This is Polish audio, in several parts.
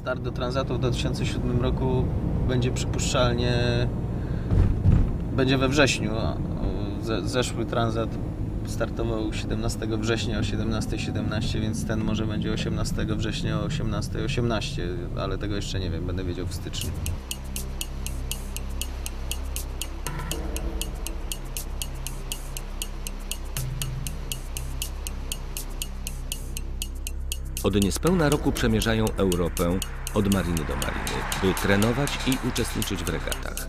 Start do Transatu w 2007 roku będzie przypuszczalnie będzie we wrześniu. zeszły Transat startował 17 września o 17.17, więc ten może będzie 18 września o 18.18, ale tego jeszcze nie wiem, będę wiedział w styczniu. Od niespełna roku przemierzają Europę od mariny do mariny, by trenować i uczestniczyć w regatach.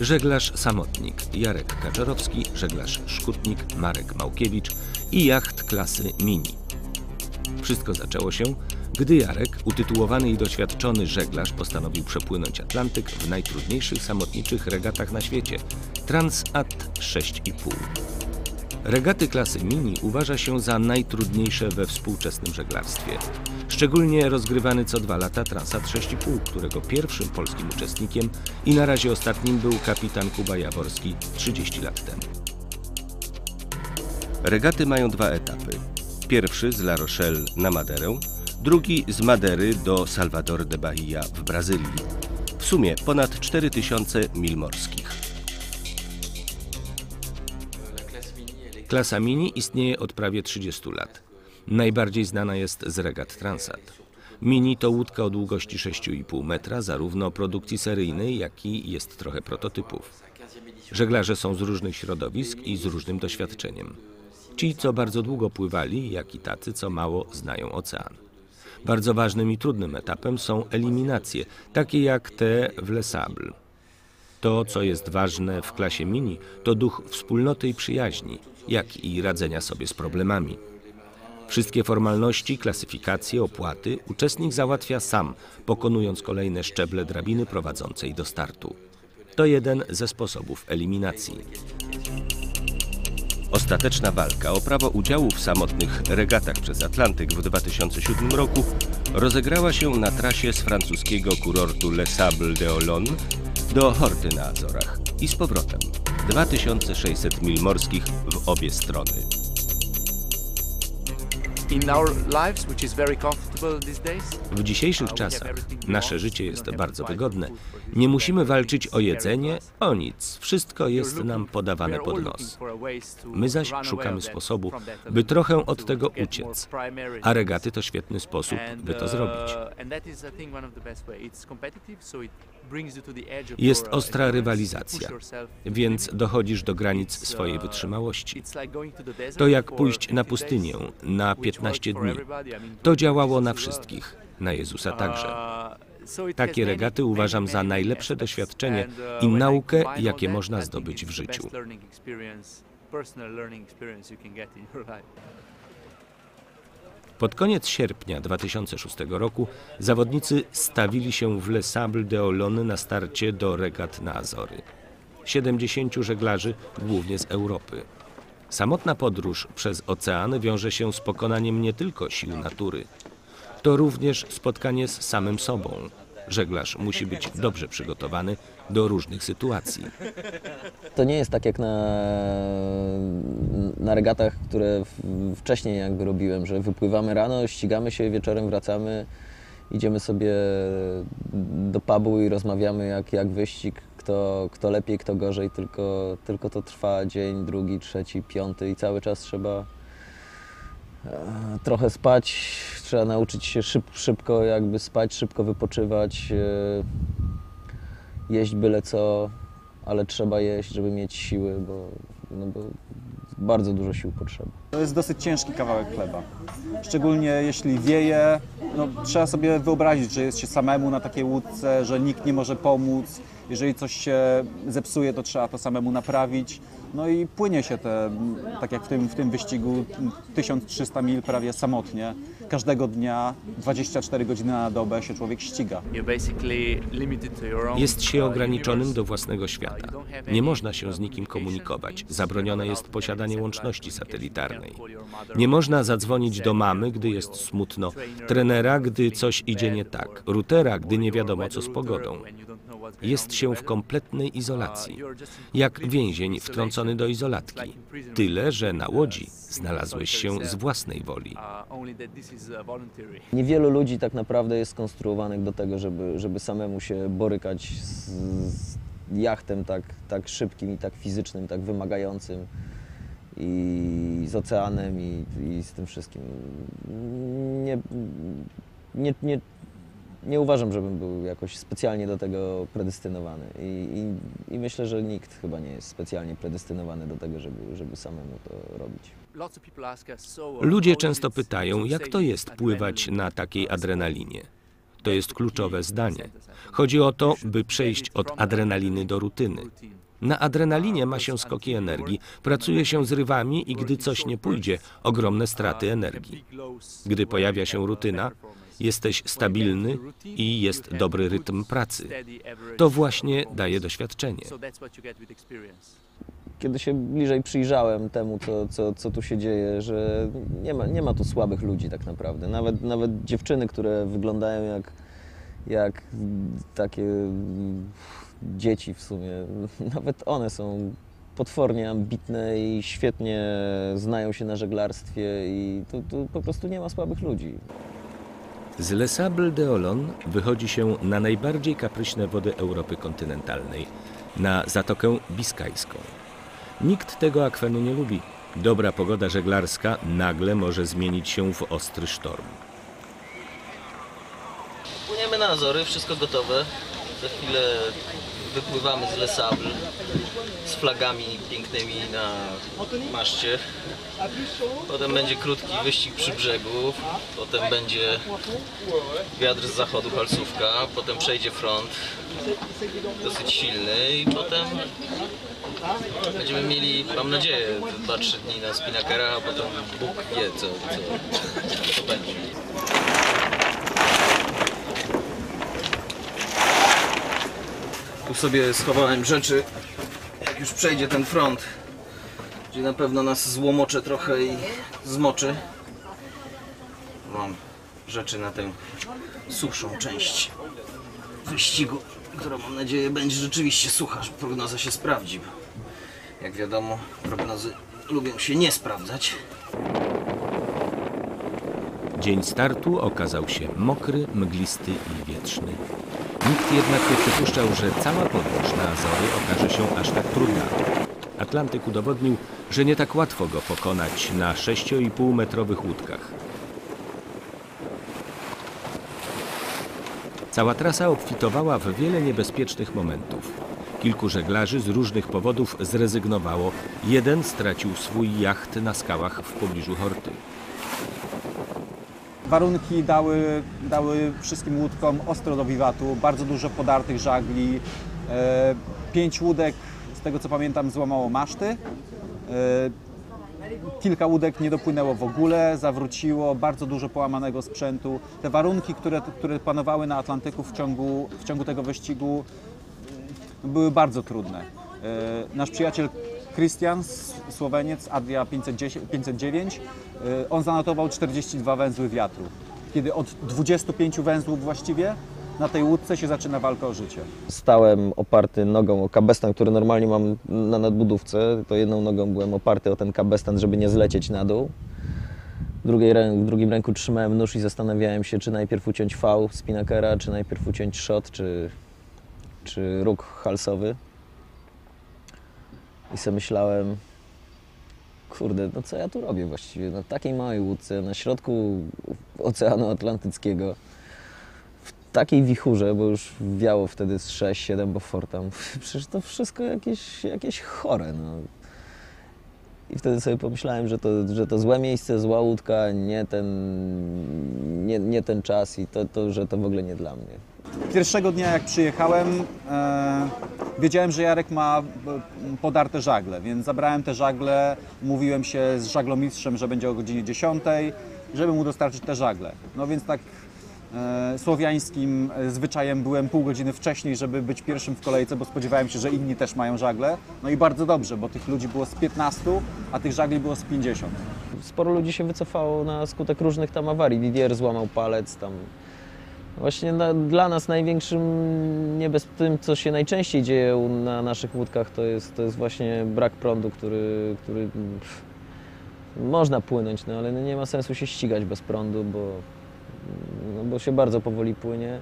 Żeglarz samotnik Jarek Kaczorowski, żeglarz szkutnik Marek Małkiewicz i jacht klasy Mini. Wszystko zaczęło się, gdy Jarek, utytułowany i doświadczony żeglarz, postanowił przepłynąć Atlantyk w najtrudniejszych samotniczych regatach na świecie Transat 6,5. Regaty klasy mini uważa się za najtrudniejsze we współczesnym żeglarstwie. Szczególnie rozgrywany co dwa lata Transat 6,5, którego pierwszym polskim uczestnikiem i na razie ostatnim był kapitan Kuba Jaworski 30 lat temu. Regaty mają dwa etapy. Pierwszy z La Rochelle na Maderę, drugi z Madery do Salvador de Bahia w Brazylii. W sumie ponad 4000 mil morskich. Klasa Mini istnieje od prawie 30 lat. Najbardziej znana jest z regat Transat. Mini to łódka o długości 6,5 metra, zarówno produkcji seryjnej, jak i jest trochę prototypów. Żeglarze są z różnych środowisk i z różnym doświadczeniem. Ci, co bardzo długo pływali, jak i tacy, co mało znają ocean. Bardzo ważnym i trudnym etapem są eliminacje, takie jak te w Les Sables. To, co jest ważne w klasie mini, to duch wspólnoty i przyjaźni, jak i radzenia sobie z problemami. Wszystkie formalności, klasyfikacje, opłaty uczestnik załatwia sam, pokonując kolejne szczeble drabiny prowadzącej do startu. To jeden ze sposobów eliminacji. Ostateczna walka o prawo udziału w samotnych regatach przez Atlantyk w 2007 roku rozegrała się na trasie z francuskiego kurortu Les Sables d'Olonne do Horty na Azorach i z powrotem. 2600 mil morskich w obie strony. W dzisiejszych czasach nasze życie jest bardzo wygodne. Nie musimy walczyć o jedzenie, o nic. Wszystko jest nam podawane pod nos. My zaś szukamy sposobu, by trochę od tego uciec. A regaty to świetny sposób, by to zrobić. Jest ostra rywalizacja, więc dochodzisz do granic swojej wytrzymałości. To jak pójść na pustynię na 15 dni. To działało na wszystkich, na Jezusa także. Takie regaty uważam za najlepsze doświadczenie i naukę, jakie można zdobyć w życiu. Pod koniec sierpnia 2006 roku zawodnicy stawili się w Les Sables d'Olonne na starcie do regat na Azory. 70 żeglarzy, głównie z Europy. Samotna podróż przez oceany wiąże się z pokonaniem nie tylko sił natury. To również spotkanie z samym sobą. Żeglarz musi być dobrze przygotowany do różnych sytuacji. To nie jest tak jak na, na regatach, które wcześniej jakby robiłem, że wypływamy rano, ścigamy się, wieczorem wracamy, idziemy sobie do pubu i rozmawiamy jak, jak wyścig, kto, kto lepiej, kto gorzej, tylko, tylko to trwa dzień, drugi, trzeci, piąty i cały czas trzeba e, trochę spać, trzeba nauczyć się szyb, szybko jakby spać, szybko wypoczywać, e, jeść byle co, ale trzeba jeść, żeby mieć siły, bo, no bo bardzo dużo sił potrzeba. To jest dosyć ciężki kawałek chleba. Szczególnie jeśli wieje, no, trzeba sobie wyobrazić, że jest się samemu na takiej łódce, że nikt nie może pomóc. Jeżeli coś się zepsuje, to trzeba to samemu naprawić. No i płynie się te, tak jak w tym, w tym wyścigu, 1300 mil prawie samotnie. Każdego dnia, 24 godziny na dobę się człowiek ściga. Jest się ograniczonym do własnego świata. Nie można się z nikim komunikować. Zabronione jest posiadanie łączności satelitarnej. Nie można zadzwonić do mamy, gdy jest smutno, trenera, gdy coś idzie nie tak, routera, gdy nie wiadomo co z pogodą. jest się w kompletnej izolacji, jak więzień wtrącony do izolatki. Tyle, że na łodzi znalazłeś się z własnej woli. Niewielu ludzi tak naprawdę jest skonstruowanych do tego, żeby, żeby samemu się borykać z, z jachtem tak, tak szybkim i tak fizycznym, tak wymagającym i z oceanem i, i z tym wszystkim. Nie, nie, nie, nie uważam, żebym był jakoś specjalnie do tego predestynowany I, i, i myślę, że nikt chyba nie jest specjalnie predestynowany do tego, żeby, żeby samemu to robić. Ludzie często pytają, jak to jest pływać na takiej adrenalinie. To jest kluczowe zdanie. Chodzi o to, by przejść od adrenaliny do rutyny. Na adrenalinie ma się skoki energii, pracuje się z rywami i gdy coś nie pójdzie, ogromne straty energii. Gdy pojawia się rutyna, jesteś stabilny i jest dobry rytm pracy. To właśnie daje doświadczenie. kiedy się bliżej przyjrzałem temu, co, co, co tu się dzieje, że nie ma, nie ma tu słabych ludzi tak naprawdę. Nawet, nawet dziewczyny, które wyglądają jak, jak takie dzieci w sumie, nawet one są potwornie ambitne i świetnie znają się na żeglarstwie i tu, tu po prostu nie ma słabych ludzi. Z Les Sables d'Olonne wychodzi się na najbardziej kapryśne wody Europy kontynentalnej, na Zatokę Biskajską. Nikt tego akwenu nie lubi. Dobra pogoda żeglarska nagle może zmienić się w ostry sztorm. Płyniemy na Azory, wszystko gotowe. Za chwilę wypływamy z Les Sables z flagami pięknymi na maszcie. Potem będzie krótki wyścig przy brzegu, potem będzie wiatr z zachodu, halsówka, potem przejdzie front dosyć silny i potem będziemy mieli, mam nadzieję, 2-3 dni na spinakera, a potem Bóg wie co, co, co będzie. Tu sobie schowałem rzeczy, jak już przejdzie ten front, gdzie na pewno nas złomocze trochę i zmoczy. Mam rzeczy na tę suchszą część wyścigu, która mam nadzieję będzie rzeczywiście sucha, że prognoza się sprawdzi. Bo jak wiadomo, prognozy lubią się nie sprawdzać. Dzień startu okazał się mokry, mglisty i wietrzny. Nikt jednak nie przypuszczał, że cała podróż na Azory okaże się aż tak trudna. Atlantyk udowodnił, że nie tak łatwo go pokonać na 6,5 metrowych łódkach. Cała trasa obfitowała w wiele niebezpiecznych momentów. Kilku żeglarzy z różnych powodów zrezygnowało. Jeden stracił swój jacht na skałach w pobliżu Horty. Warunki dały, dały wszystkim łódkom ostro do wiwatu, bardzo dużo podartych żagli. E, pięć łódek, z tego co pamiętam, złamało maszty. E, kilka łódek nie dopłynęło w ogóle, zawróciło, bardzo dużo połamanego sprzętu. Te warunki, które, które panowały na Atlantyku w ciągu, w ciągu tego wyścigu, były bardzo trudne. E, Nasz przyjaciel Christian, S- Słoweniec, Adria 510, 509, e, on zanotował 42 węzły wiatru. Kiedy od 25 węzłów właściwie na tej łódce się zaczyna walka o życie. Stałem oparty nogą o kabestan, który normalnie mam na nadbudówce. To jedną nogą byłem oparty o ten kabestan, żeby nie zlecieć na dół. W, drugiej, w drugim ręku trzymałem nóż i zastanawiałem się, czy najpierw uciąć V spinakera, czy najpierw uciąć shot, czy, czy róg halsowy. I sobie myślałem, kurde, no co ja tu robię właściwie na takiej małej łódce, na środku Oceanu Atlantyckiego w takiej wichurze, bo już wiało wtedy z 6-7 Beauforta. Mówię, Przecież to wszystko jakieś, jakieś chore. No. I wtedy sobie pomyślałem, że to, że to złe miejsce, zła łódka, nie ten, nie, nie ten czas i to, to, że to w ogóle nie dla mnie. Pierwszego dnia jak przyjechałem, e, wiedziałem, że Jarek ma e, podarte żagle, więc zabrałem te żagle, umówiłem się z żaglomistrzem, że będzie o godzinie 10, żeby mu dostarczyć te żagle. No więc tak e, słowiańskim e, zwyczajem byłem pół godziny wcześniej, żeby być pierwszym w kolejce, bo spodziewałem się, że inni też mają żagle. No i bardzo dobrze, bo tych ludzi było z 15, a tych żagli było z 50. Sporo ludzi się wycofało na skutek różnych tam awarii. Didier złamał palec, tam Właśnie na, dla nas największym niebez... tym, co się najczęściej dzieje na naszych łódkach, to jest, to jest właśnie brak prądu, który, który pff, można płynąć, no ale nie ma sensu się ścigać bez prądu, bo, no, bo się bardzo powoli płynie.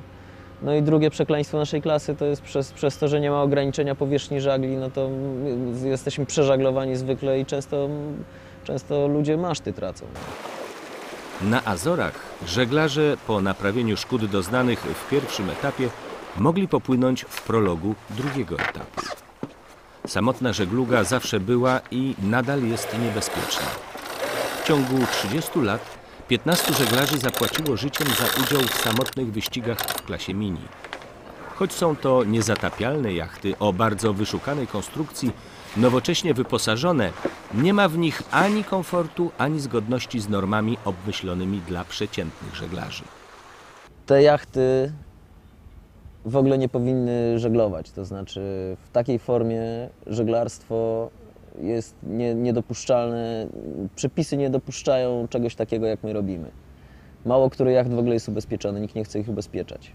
No i drugie przekleństwo naszej klasy to jest przez, przez to, że nie ma ograniczenia powierzchni żagli, no to my jesteśmy przeżaglowani zwykle i często, często ludzie maszty tracą. Na Azorach żeglarze po naprawieniu szkód doznanych w pierwszym etapie mogli popłynąć w prologu drugiego etapu. Samotna żegluga zawsze była i nadal jest niebezpieczna. W ciągu 30 lat 15 żeglarzy zapłaciło życiem za udział w samotnych wyścigach w klasie mini. Choć są to niezatapialne jachty o bardzo wyszukanej konstrukcji, nowocześnie wyposażone, nie ma w nich ani komfortu, ani zgodności z normami obmyślonymi dla przeciętnych żeglarzy. te jachty w ogóle nie powinny żeglować. To znaczy, w takiej formie żeglarstwo jest nie, niedopuszczalne. Przepisy nie dopuszczają czegoś takiego, jak my robimy. Mało który jacht w ogóle jest ubezpieczony, nikt nie chce ich ubezpieczać.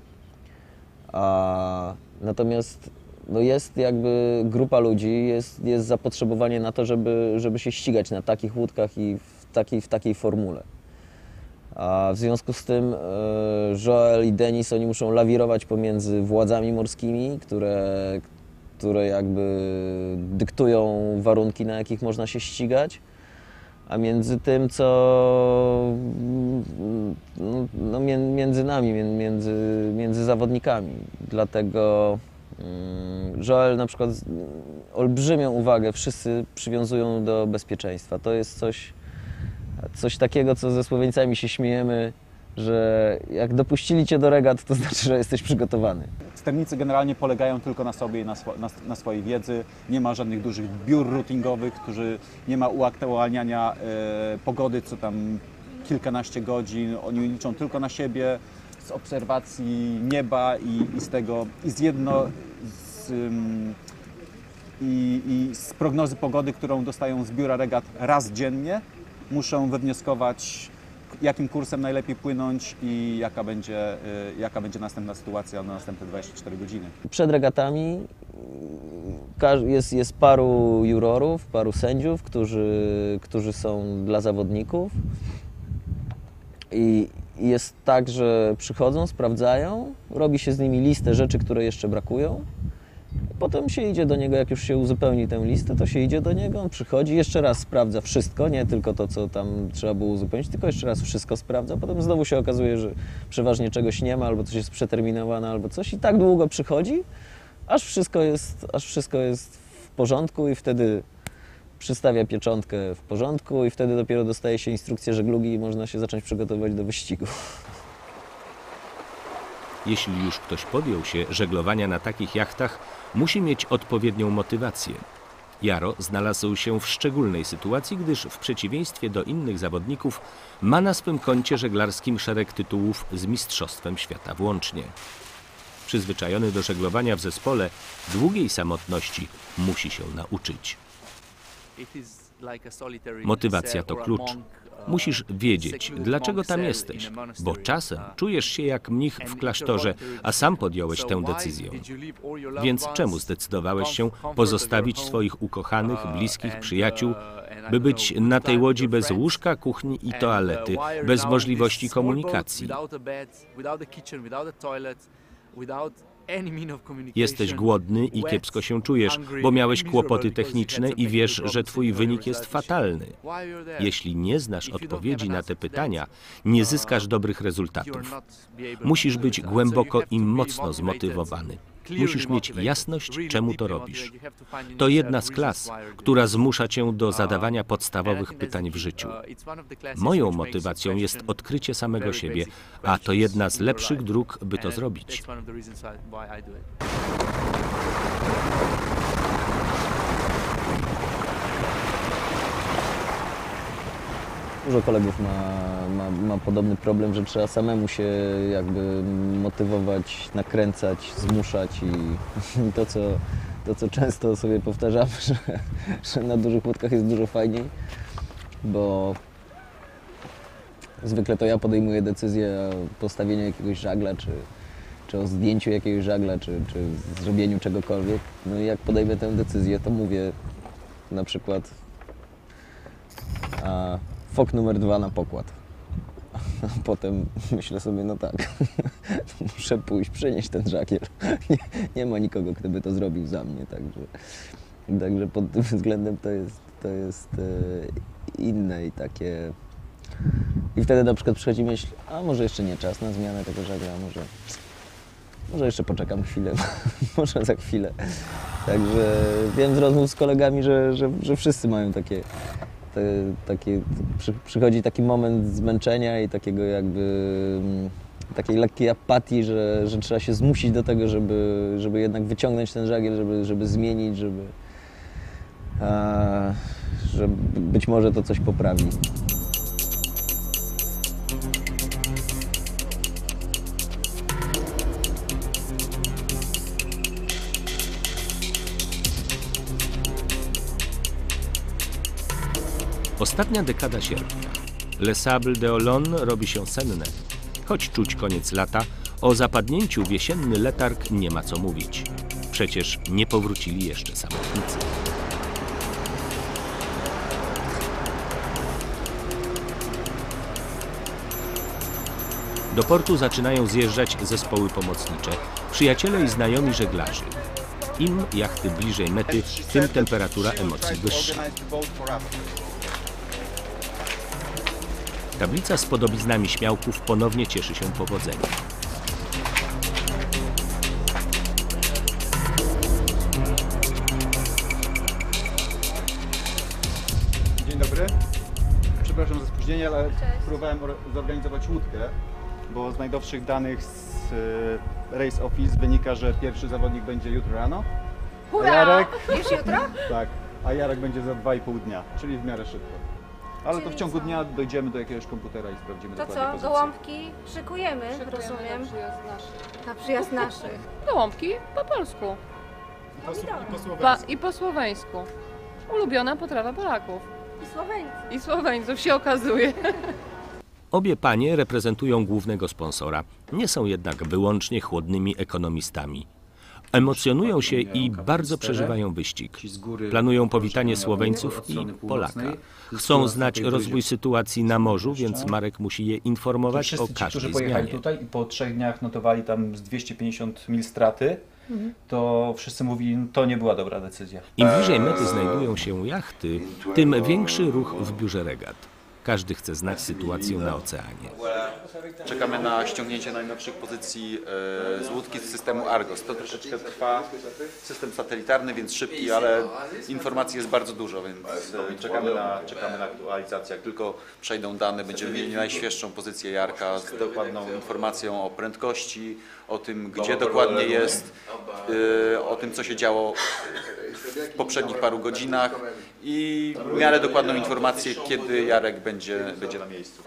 A, natomiast no jest jakby grupa ludzi, jest, jest zapotrzebowanie na to, żeby, żeby się ścigać na takich łódkach i w takiej, w takiej formule. A w związku z tym e, Joel i Denis oni muszą lawirować pomiędzy władzami morskimi, które, które jakby dyktują warunki, na jakich można się ścigać, a między tym, co no, mię- między nami, mię- między, między zawodnikami. Dlatego Joel na przykład olbrzymią uwagę wszyscy przywiązują do bezpieczeństwa. To jest coś, coś takiego, co ze Słoweńcami się śmiejemy, że jak dopuścili cię do regat, to znaczy, że jesteś przygotowany. Sternicy generalnie polegają tylko na sobie i na, swo- na, na swojej wiedzy. Nie ma żadnych dużych biur routingowych, którzy nie ma uaktualniania e, pogody co tam kilkanaście godzin. Oni liczą tylko na siebie z obserwacji nieba i, i z tego i z jedno i, i z prognozy pogody, którą dostają z biura regat raz dziennie, muszą wywnioskować, jakim kursem najlepiej płynąć i jaka będzie, y, jaka będzie następna sytuacja na następne 24 godziny. Przed regatami każ- jest, jest paru jurorów, paru sędziów, którzy, którzy są dla zawodników. I jest tak, że przychodzą, sprawdzają, robi się z nimi listę rzeczy, które jeszcze brakują. Potem się idzie do niego, jak już się uzupełni tę listę, to się idzie do niego, on przychodzi, jeszcze raz sprawdza wszystko, nie tylko to, co tam trzeba było uzupełnić, tylko jeszcze raz wszystko sprawdza. Potem znowu się okazuje, że przeważnie czegoś nie ma, albo coś jest przeterminowane, albo coś i tak długo przychodzi, aż wszystko jest, aż wszystko jest w porządku i wtedy przystawia pieczątkę w porządku i wtedy dopiero dostaje się instrukcję żeglugi i można się zacząć przygotowywać do wyścigu. Jeśli już ktoś podjął się żeglowania na takich jachtach, musi mieć odpowiednią motywację. Jaro znalazł się w szczególnej sytuacji, gdyż w przeciwieństwie do innych zawodników ma na swym koncie żeglarskim szereg tytułów z Mistrzostwem Świata włącznie. Przyzwyczajony do żeglowania w zespole, długiej samotności musi się nauczyć. Motywacja to klucz. Musisz wiedzieć, dlaczego tam jesteś, bo czasem czujesz się jak mnich w klasztorze, a sam podjąłeś tę decyzję. Więc czemu zdecydowałeś się pozostawić swoich ukochanych, bliskich, przyjaciół, by być na tej łodzi bez łóżka, kuchni i toalety, bez możliwości komunikacji? Jesteś głodny i kiepsko się czujesz, bo miałeś kłopoty techniczne i wiesz, że twój wynik jest fatalny. Jeśli nie znasz odpowiedzi na te pytania, nie zyskasz dobrych rezultatów. Musisz być głęboko i mocno zmotywowany. Musisz mieć jasność, czemu to robisz. To jedna z klas, która zmusza cię do zadawania podstawowych pytań w życiu. Moją motywacją jest odkrycie samego siebie, a to jedna z lepszych dróg, by to zrobić. Dużo kolegów ma, ma, ma podobny problem, że trzeba samemu się jakby motywować, nakręcać, zmuszać i to, co, to, co często sobie powtarzamy, że, że na dużych łódkach jest dużo fajniej, bo Zwykle to ja podejmuję decyzję o postawieniu jakiegoś żagla, czy, czy o zdjęciu jakiegoś żagla, czy, czy zrobieniu czegokolwiek. No i jak podejmę tę decyzję, to mówię na przykład a, fok numer dwa na pokład. A potem myślę sobie, no tak, muszę pójść, przynieść ten żagiel. Nie, nie ma nikogo, kto by to zrobił za mnie, także, także pod tym względem to jest, to jest e, inne i takie... I wtedy na przykład przychodzi myśl, a może jeszcze nie czas na zmianę tego żagla, może, może jeszcze poczekam chwilę, może za chwilę. Także wiem z rozmów z kolegami, że, że, że wszyscy mają takie, te, takie przy, przychodzi taki moment zmęczenia i takiego jakby mm, takiej lekkiej apatii, że, że trzeba się zmusić do tego, żeby, żeby jednak wyciągnąć ten żagiel, żeby, żeby zmienić, żeby, a, że być może to coś poprawi. Ostatnia dekada sierpnia. Le Sable d'Olonne robi się senne. Choć czuć koniec lata, o zapadnięciu w jesienny letarg nie ma co mówić. Przecież nie powrócili jeszcze samotnicy. Do portu zaczynają zjeżdżać zespoły pomocnicze, przyjaciele i znajomi żeglarzy. Im jachty bliżej mety, tym temperatura emocji wyższa. Tablica z podobiznami śmiałków ponownie cieszy się powodzeniem. Dzień dobry. Przepraszam za spóźnienie, ale próbowałem or- zorganizować łódkę, bo z najdowszych danych z y, Race Office wynika, że pierwszy zawodnik będzie jutro rano. Hurra! A Jarek? Już jutro? Tak, a Jarek będzie za 2,5 dnia, czyli w miarę szybko. Ale to w ciągu dnia dojdziemy do jakiegoś komputera i sprawdzimy To dokładnie co, pozycję. gołąbki szykujemy, rozumiem, na przyjazd naszych. Gołąbki po polsku Pomidorów pa, i po słoweńsku. Ulubiona potrawa Polaków. i Słoweńcy. I Słoweńców się okazuje. Obie panie reprezentują głównego sponsora, nie są jednak wyłącznie chłodnymi ekonomistami. Emocjonują się i bardzo przeżywają wyścig. Planują powitanie Słoweńców i Polaka. Chcą znać rozwój sytuacji na morzu, więc Marek musi je informować o ci, którzy każdej pojechali zmianie. tutaj i po trzech dniach notowali tam z 250 mil straty, to wszyscy mówili, to nie była dobra decyzja. Im bliżej mety znajdują się jachty, tym większy ruch w biurze regat. Każdy chce znać sytuację na oceanie. Czekamy na ściągnięcie najnowszych pozycji e, z łódki z systemu Argos. To troszeczkę trwa. System satelitarny, więc szybki, ale informacji jest bardzo dużo, więc e, czekamy na, czekamy na aktualizację. Jak tylko przejdą dane, będziemy mieli najświeższą pozycję Jarka z dokładną informacją o prędkości, o tym, gdzie dokładnie jest, e, o tym, co się działo w poprzednich paru godzinach i w miarę dokładną informację, kiedy Jarek będzie, będzie na miejscu.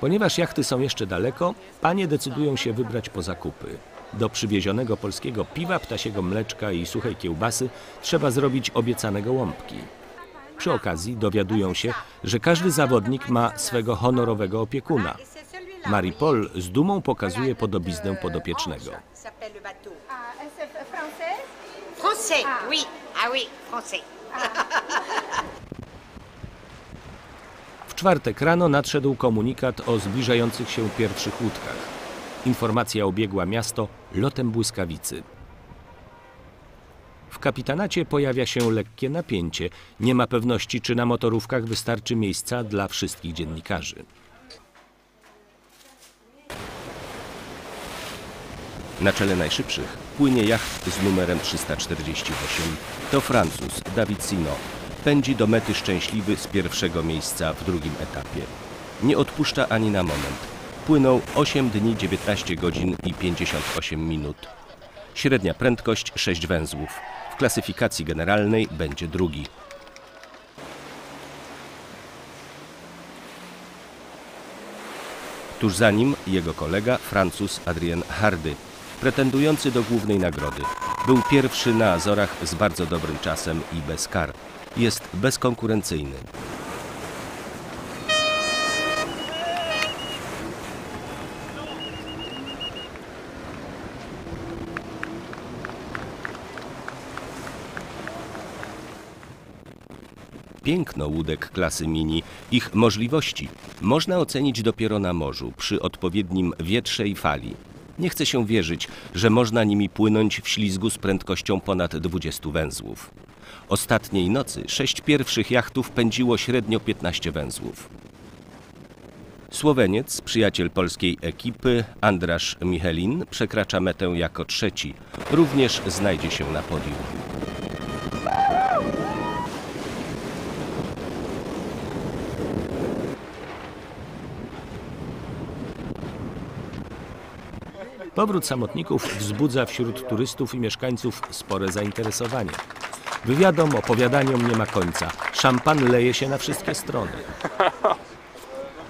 Ponieważ jachty są jeszcze daleko, panie decydują się wybrać po zakupy. Do przywiezionego polskiego piwa, ptasiego mleczka i suchej kiełbasy trzeba zrobić obiecane gołąbki. Przy okazji dowiadują się, że każdy zawodnik ma swego honorowego opiekuna. Marie-Paul z dumą pokazuje podobiznę podopiecznego. Français, oui. Ah oui, français. W czwartek rano nadszedł komunikat o zbliżających się pierwszych łódkach. Informacja obiegła miasto lotem błyskawicy. W kapitanacie pojawia się lekkie napięcie. Nie ma pewności, czy na motorówkach wystarczy miejsca dla wszystkich dziennikarzy. Na czele najszybszych płynie jacht z numerem 348. To Francuz David Sino. Pędzi do mety szczęśliwy z pierwszego miejsca w drugim etapie. Nie odpuszcza ani na moment. Płynął 8 dni 19 godzin i 58 minut. Średnia prędkość 6 węzłów. W klasyfikacji generalnej będzie drugi. Tuż za nim jego kolega, Francuz Adrien Hardy, pretendujący do głównej nagrody. Był pierwszy na Azorach z bardzo dobrym czasem i bez kar. Jest bezkonkurencyjny. piękno łódek klasy mini, ich możliwości można ocenić dopiero na morzu przy odpowiednim wietrze i fali. Nie chce się wierzyć, że można nimi płynąć w ślizgu z prędkością ponad 20 węzłów. Ostatniej nocy sześć pierwszych jachtów pędziło średnio 15 węzłów. Słoweniec, przyjaciel polskiej ekipy, Andrasz Michelin, przekracza metę jako trzeci. Również znajdzie się na podium. Powrót samotników wzbudza wśród turystów i mieszkańców spore zainteresowanie. Wywiadom, opowiadaniom nie ma końca. Szampan leje się na wszystkie strony.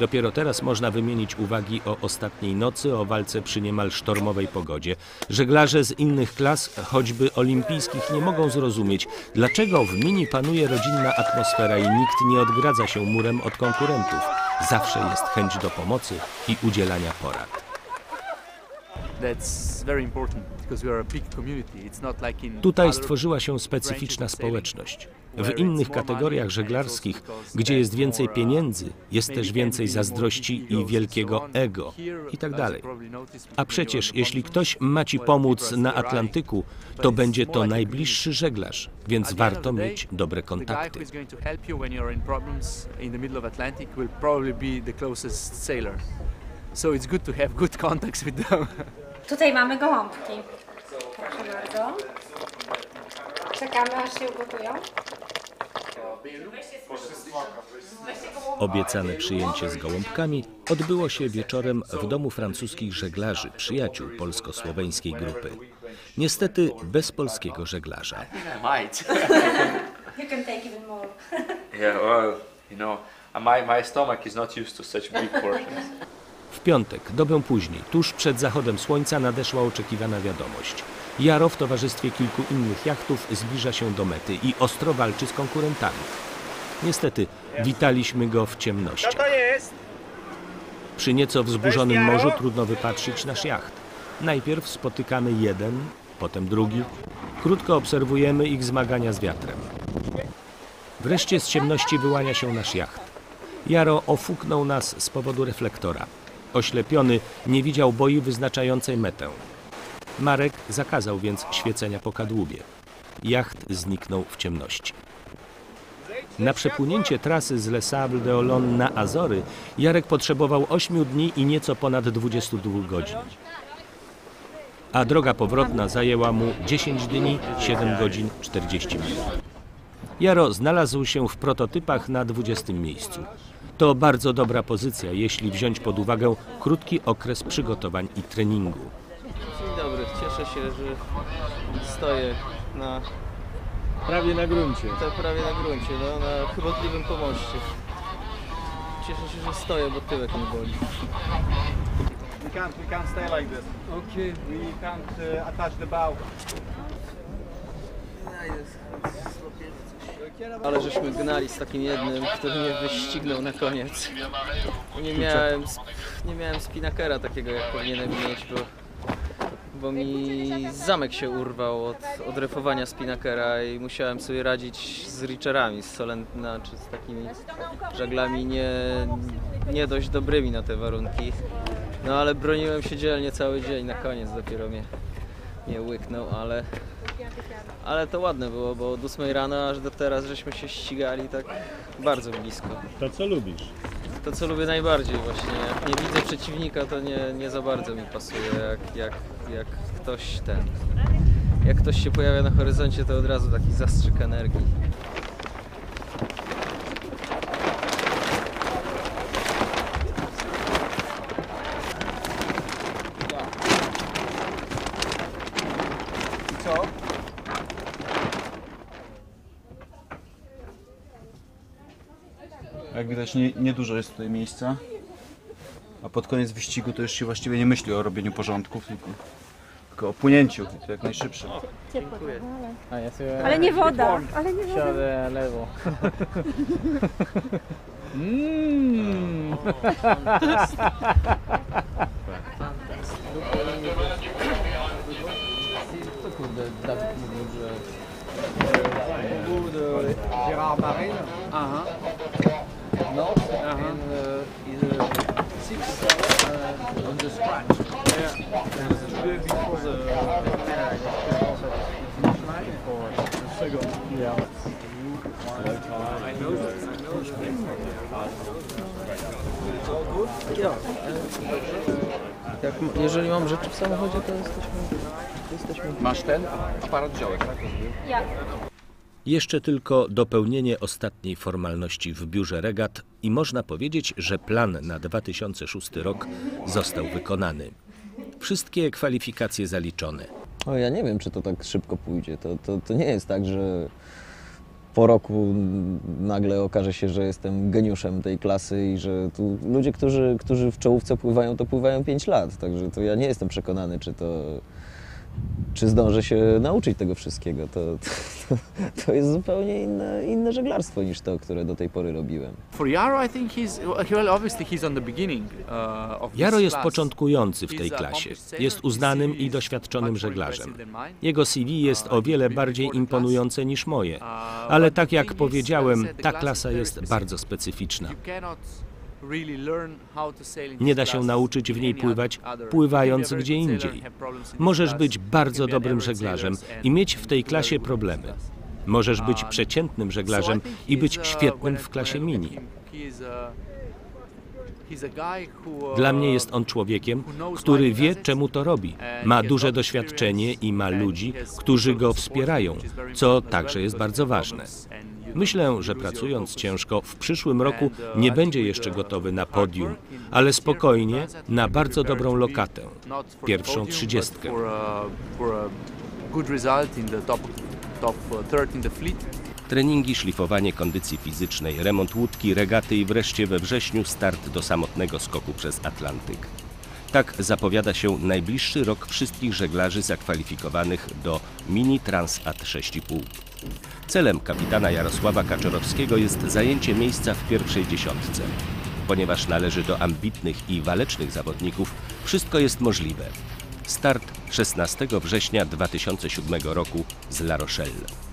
Dopiero teraz można wymienić uwagi o ostatniej nocy, o walce przy niemal sztormowej pogodzie. Żeglarze z innych klas, choćby olimpijskich, nie mogą zrozumieć, dlaczego w mini panuje rodzinna atmosfera i nikt nie odgradza się murem od konkurentów. Zawsze jest chęć do pomocy i udzielania porad. Tutaj stworzyła się specyficzna społeczność. W innych kategoriach żeglarskich, gdzie jest więcej pieniędzy, jest też więcej zazdrości i wielkiego ego i tak. A przecież jeśli ktoś ma ci pomóc na Atlantyku, to będzie to najbliższy żeglarz, więc warto mieć dobre kontakty. So it's good to have good contacts with them. Tutaj mamy gołąbki. Proszę bardzo. Czekamy aż się ugotują. Obiecane przyjęcie z gołąbkami odbyło się wieczorem w domu francuskich żeglarzy, przyjaciół polsko-słoweńskiej grupy. Niestety bez polskiego żeglarza. yeah, well, you know, my, my stomach is not used to such big portions. Piątek, dobę później, tuż przed zachodem słońca nadeszła oczekiwana wiadomość. Jaro w towarzystwie kilku innych jachtów zbliża się do mety i ostro walczy z konkurentami. Niestety, witaliśmy go w ciemności. Przy nieco wzburzonym morzu trudno wypatrzyć nasz jacht. Najpierw spotykamy jeden, potem drugi. Krótko obserwujemy ich zmagania z wiatrem. Wreszcie z ciemności wyłania się nasz jacht. Jaro ofuknął nas z powodu reflektora. Oślepiony nie widział boi wyznaczającej metę. Marek zakazał więc świecenia po kadłubie. Jacht zniknął w ciemności. Na przepłynięcie trasy z Les Sables d'Olonne na Azory Jarek potrzebował 8 dni i nieco ponad 22 godzin. A droga powrotna zajęła mu 10 dni, 7 godzin, 40 minut. Jaro znalazł się w prototypach na 20 miejscu. To bardzo dobra pozycja, jeśli wziąć pod uwagę krótki okres przygotowań i treningu. Dzień dobry, cieszę się, że stoję na, Prawie na gruncie. to prawie na gruncie, no, na chybotliwym pomoście. Cieszę się, że stoję, bo tyłek mi boli. We can't, we can't stay like this. Okay. We can't uh, attach the bow. Ale żeśmy gnali z takim jednym, który mnie wyścignął na koniec. Nie miałem, nie miałem spinakera takiego, jak powinienem mieć, bo, bo mi zamek się urwał od, od refowania spinakera i musiałem sobie radzić z richerami, z solentna, czy z takimi żaglami nie, nie dość dobrymi na te warunki. No ale broniłem się dzielnie cały dzień, na koniec dopiero mnie, mnie łyknął, ale, ale to ładne było, bo od 8 rano aż do teraz żeśmy się ścigali tak bardzo blisko. To co lubisz? To co lubię najbardziej właśnie, jak nie widzę przeciwnika to nie, nie za bardzo mi pasuje, jak, jak, jak ktoś ten, jak ktoś się pojawia na horyzoncie to od razu taki zastrzyk energii. I co? Jak widać, nie, niedużo jest tutaj miejsca. A pod koniec wyścigu to już się właściwie nie myśli o robieniu porządków, tylko, tylko o płynięciu, i to jak najszybszym. Ale nie woda, ale nie woda. Siadę lewo. To kurde, Dawid mówił, że Gérard Marin, Uh-huh. No, and uh, either six uh, on the scratch. Yeah. And two before the camera, I just also the finish line for the second. Yeah. I know that. I know that. It's all good? Yeah. Jak, jeżeli mam rzeczy w samochodzie, to jesteśmy... jesteśmy... Masz ten aparat działek, tak? Ja. Jeszcze tylko dopełnienie ostatniej formalności w biurze regat i można powiedzieć, że plan na 2006 rok został wykonany. Wszystkie kwalifikacje zaliczone. O, ja nie wiem, czy to tak szybko pójdzie. To, to, to nie jest tak, że po roku nagle okaże się, że jestem geniuszem tej klasy i że tu ludzie, którzy, którzy w czołówce pływają, to pływają 5 lat. Także to ja nie jestem przekonany, czy to czy zdążę się nauczyć tego wszystkiego. To, to, to jest zupełnie inne, inne żeglarstwo niż to, które do tej pory robiłem. Uh, Jaro jest początkujący w tej klasie. Jest uznanym i doświadczonym żeglarzem. Jego CV jest o wiele bardziej imponujące niż moje, Uh, ale tak jak powiedziałem, ta klasa jest bardzo specyficzna. Nie da się nauczyć w niej pływać, pływając gdzie indziej. Możesz być bardzo dobrym żeglarzem i mieć w tej klasie problemy. Możesz być Um, przeciętnym żeglarzem I być uh, świetnym w klasie mini. uh, uh, Dla mnie jest on człowiekiem, który wie, czemu to robi. Ma duże doświadczenie i ma ludzi, którzy go wspierają, co także jest bardzo ważne. Myślę, że pracując ciężko, w przyszłym roku nie będzie jeszcze gotowy na podium, ale spokojnie na bardzo dobrą lokatę, pierwszą trzydziestkę. Uh. Treningi, szlifowanie kondycji fizycznej, remont łódki, regaty i wreszcie we wrześniu start do samotnego skoku przez Atlantyk. Tak zapowiada się najbliższy rok wszystkich żeglarzy zakwalifikowanych do Mini Transat 6,5. Celem kapitana Jarosława Kaczorowskiego jest zajęcie miejsca w pierwszej dziesiątce. Ponieważ należy do ambitnych i walecznych zawodników, wszystko jest możliwe. Start 16 września 2007 roku z La Rochelle.